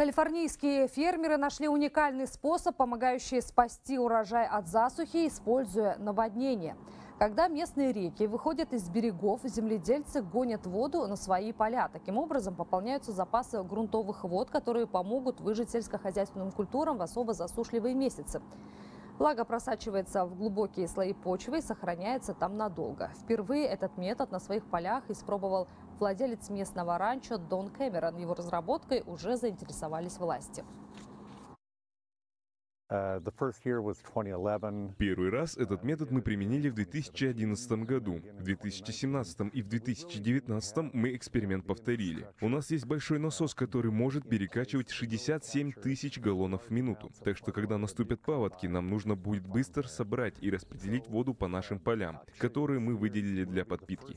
Калифорнийские фермеры нашли уникальный способ, помогающий спасти урожай от засухи, используя наводнение. Когда местные реки выходят из берегов, земледельцы гонят воду на свои поля. Таким образом пополняются запасы грунтовых вод, которые помогут выжить сельскохозяйственным культурам в особо засушливые месяцы. Влага просачивается в глубокие слои почвы и сохраняется там надолго. Впервые этот метод на своих полях испробовал владелец местного ранчо Дон Кэмерон. Его разработкой уже заинтересовались власти. Uh, Первый раз этот метод мы применили в 2011 году. В 2017 и в 2019 мы эксперимент повторили. У нас есть большой насос, который может перекачивать 67 тысяч галлонов в минуту. Так что, когда наступят паводки, нам нужно будет быстро собрать и распределить воду по нашим полям, которые мы выделили для подпитки.